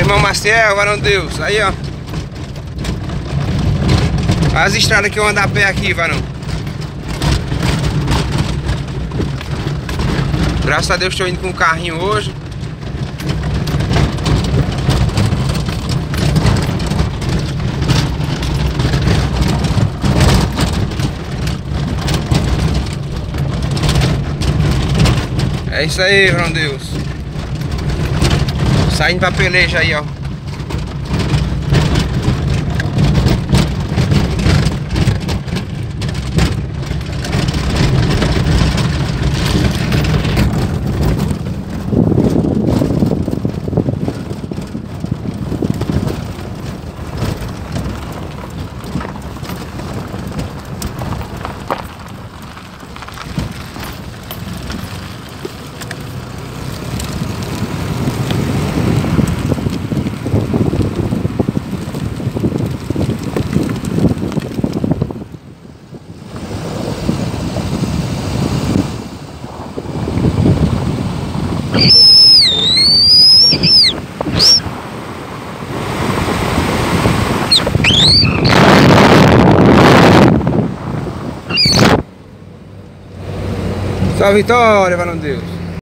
Irmão Maciel, varão Deus, aí ó. As estradas que eu ando a pé aqui, varão. Graças a Deus estou indo com o carrinho hoje. É isso aí, varão Deus. Saindo pra peleja aí, ó. Só vitória, varão Deus.